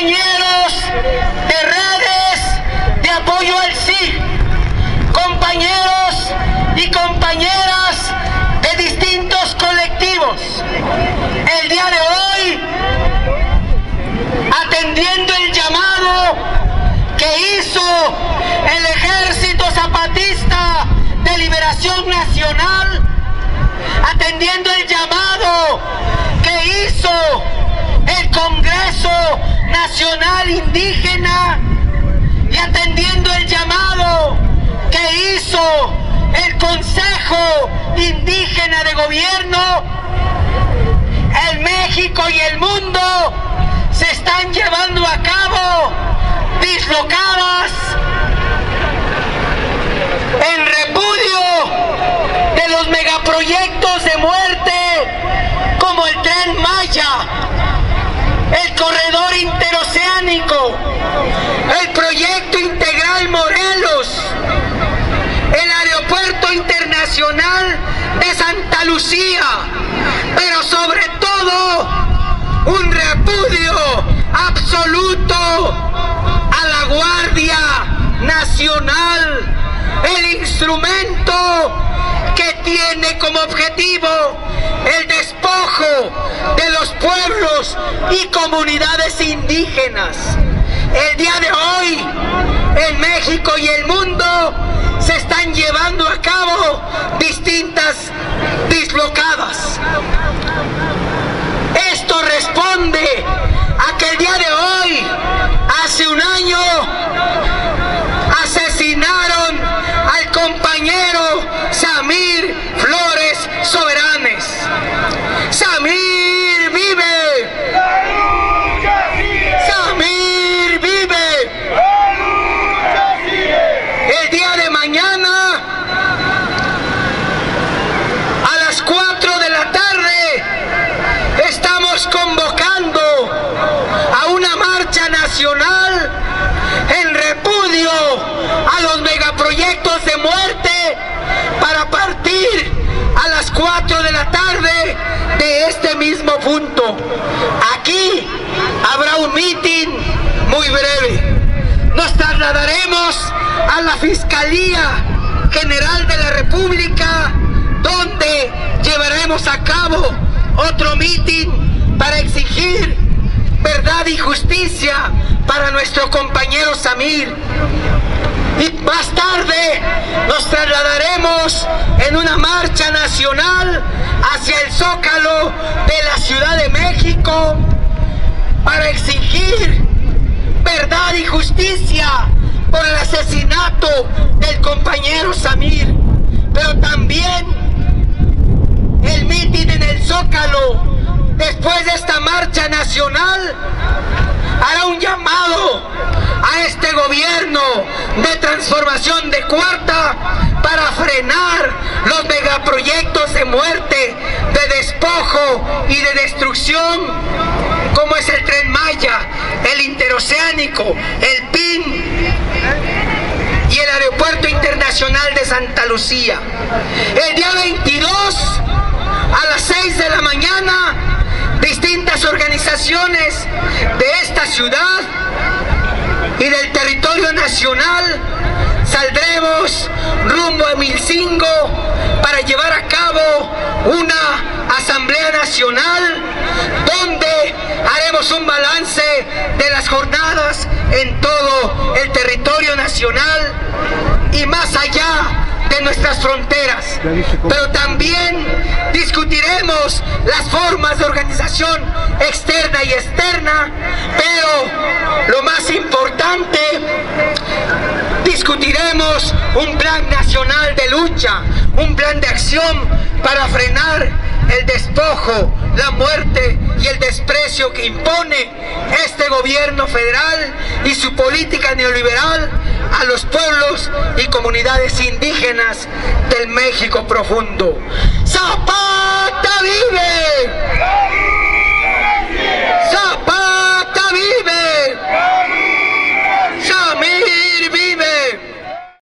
compañeros de redes de apoyo al sí, compañeros y compañeras de distintos colectivos. El día de hoy, atendiendo el llamado que hizo el Ejército Zapatista de Liberación Nacional, atendiendo el llamado que hizo el Congreso Nacional Indígena y atendiendo el llamado que hizo el Consejo Indígena de Gobierno, el México y el mundo se están llevando a cabo dislocadas en repudio de los megaproyectos de muerte como el tren Maya, el corredor interoceánico, el proyecto integral Morelos, el aeropuerto de Santa Lucía, pero sobre todo un repudio absoluto a la Guardia Nacional, el instrumento que tiene como objetivo el despojo de los pueblos y comunidades indígenas. El día de hoy, en México y el mundo, se están llevando a cabo distintas dislocadas. Esto responde a que el día de hoy, hace un año, asesinaron al compañero Samir Flores Soberanes. Samir vive. Samir vive. El día de mañana, a las 4 de la tarde, estamos convocando a una marcha nacional en repudio a los de muerte para partir a las 4 de la tarde de este mismo punto. Aquí habrá un mitin muy breve. Nos trasladaremos a la Fiscalía General de la República donde llevaremos a cabo otro mitin para exigir verdad y justicia para nuestro compañero Samir. Y tarde nos trasladaremos en una marcha nacional hacia el Zócalo de la Ciudad de México para exigir verdad y justicia por el asesinato del compañero Samir. Pero también el mitin en el Zócalo, después de esta marcha nacional, hará un llamado a este gobierno de transformación de cuarta para frenar los megaproyectos de muerte, de despojo y de destrucción, como es el tren Maya, el interoceánico, el PIN y el Aeropuerto Internacional de Santa Lucía. El día 22 a las 6 de la mañana, distintas organizaciones de esta ciudad y del territorio nacional saldremos rumbo a Milcingo para llevar a cabo una asamblea nacional donde haremos un balance de las jornadas en todo el territorio nacional y más allá de nuestras fronteras. Pero también las formas de organización externa y externa, pero lo más importante, discutiremos un plan nacional de lucha, un plan de acción para frenar el despojo, la muerte y el desprecio que impone este gobierno federal y su política neoliberal a los pueblos y comunidades indígenas del México profundo. ¡Zapata!